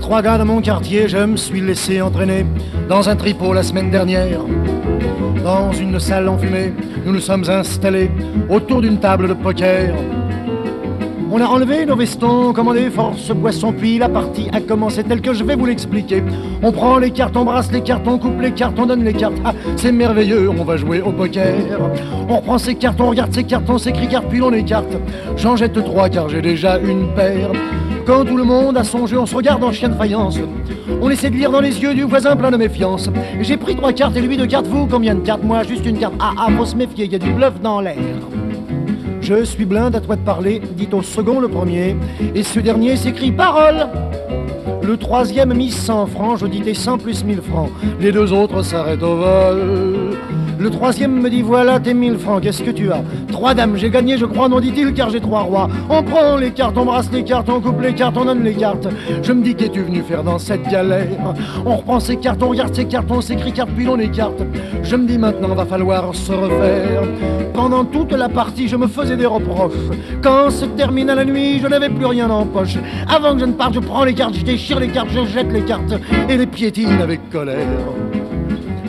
trois gars de mon quartier, je me suis laissé entraîner dans un tripot la semaine dernière. Dans une salle enfumée, nous nous sommes installés autour d'une table de poker. On a enlevé nos vestons, commandé force poisson, puis la partie a commencé telle que je vais vous l'expliquer. On prend les cartes, on brasse les cartes, on coupe les cartes, on donne les cartes. Ah, c'est merveilleux, on va jouer au poker. On reprend ses cartes, on regarde ses cartes, on s'écrit cartes, puis on écarte. J'en jette trois car j'ai déjà une paire. Quand tout le monde a son jeu, on se regarde en chien de faïence. On essaie de lire dans les yeux du voisin plein de méfiance. J'ai pris trois cartes et lui deux cartes, vous combien de cartes? Moi juste une carte. Ah ah, faut se méfier, il y a du bluff dans l'air. Je suis blinde à toi de parler, dit au second le premier, et ce dernier s'écrit parole. Le troisième mise 100 francs, je dis tes 100 plus 1000 francs. Les deux autres s'arrêtent au vol. Le troisième me dit voilà tes 1000 francs, qu'est-ce que tu as Trois dames, j'ai gagné, je crois, non dit-il, car j'ai trois rois. On prend les cartes, on brasse les cartes, on coupe les cartes, on donne les cartes. Je me dis qu'es-tu venu faire dans cette galère On reprend ces cartes, on regarde ces cartes, on s'écrit cartes, puis on écarte. Je me dis maintenant, va falloir se refaire. Pendant toute la partie, je me faisais des reproches. Quand se termina la nuit, je n'avais plus rien en poche. Avant que je ne parte, je prends les cartes, je déchire les cartes, je jette les cartes et les piétine avec colère.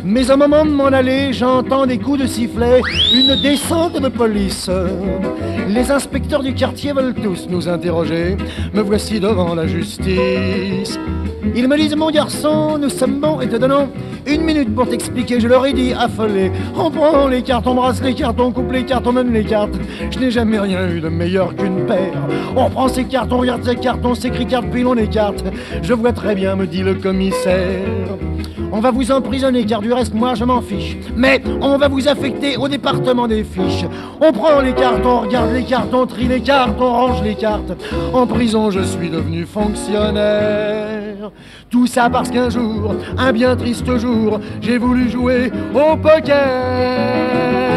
Mais au moment de m'en aller, j'entends des coups de sifflet, une descente de police. Les inspecteurs du quartier veulent tous nous interroger. Me voici devant la justice. Ils me disent, mon garçon, nous sommes bons et te donnons une minute pour t'expliquer. Je leur ai dit, affolé. On prend les cartes, on brasse les cartes, on coupe les cartes, on donne les cartes. Je n'ai jamais rien eu de meilleur qu'une paire. On prend ces cartes, on regarde ces cartes, on s'écrit cartes, puis on écarte. Je vois très bien, me dit le commissaire. On va vous emprisonner car du reste moi je m'en fiche. Mais on va vous affecter au département des fiches. On prend les cartes, on regarde les cartes, on trie les cartes, on range les cartes. En prison je suis devenu fonctionnaire. Tout ça parce qu'un jour, un bien triste jour, j'ai voulu jouer au poker.